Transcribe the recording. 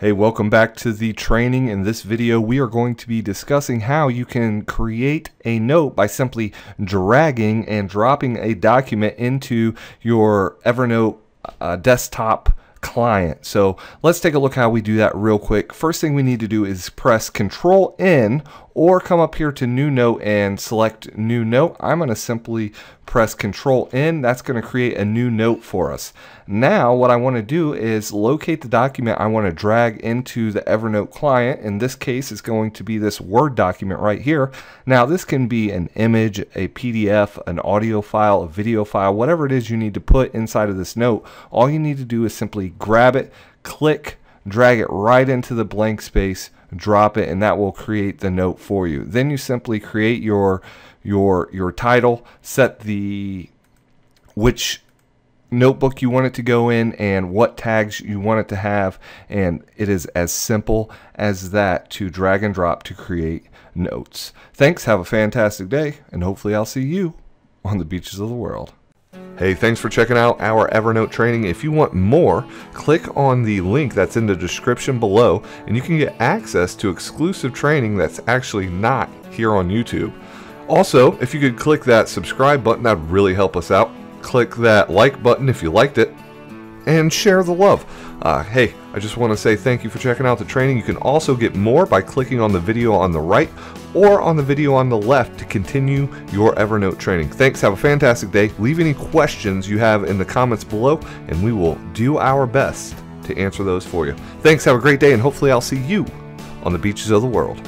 Hey, welcome back to the training. In this video, we are going to be discussing how you can create a note by simply dragging and dropping a document into your Evernote uh, desktop client. So let's take a look how we do that real quick. First thing we need to do is press Control N or come up here to New Note and select New Note. I'm going to simply press Control N. That's going to create a new note for us. Now what I want to do is locate the document I want to drag into the Evernote client. In this case, it's going to be this Word document right here. Now this can be an image, a PDF, an audio file, a video file, whatever it is you need to put inside of this note. All you need to do is simply grab it, click, drag it right into the blank space, drop it, and that will create the note for you. Then you simply create your your your title, set the which notebook you want it to go in and what tags you want it to have and it is as simple as that to drag and drop to create notes. Thanks, have a fantastic day, and hopefully I'll see you on the beaches of the world. Hey, thanks for checking out our Evernote training. If you want more, click on the link that's in the description below and you can get access to exclusive training that's actually not here on YouTube. Also, if you could click that subscribe button, that would really help us out. Click that like button if you liked it and share the love. Uh, hey, I just want to say thank you for checking out the training. You can also get more by clicking on the video on the right or on the video on the left to continue your Evernote training. Thanks, have a fantastic day. Leave any questions you have in the comments below, and we will do our best to answer those for you. Thanks, have a great day, and hopefully I'll see you on the beaches of the world.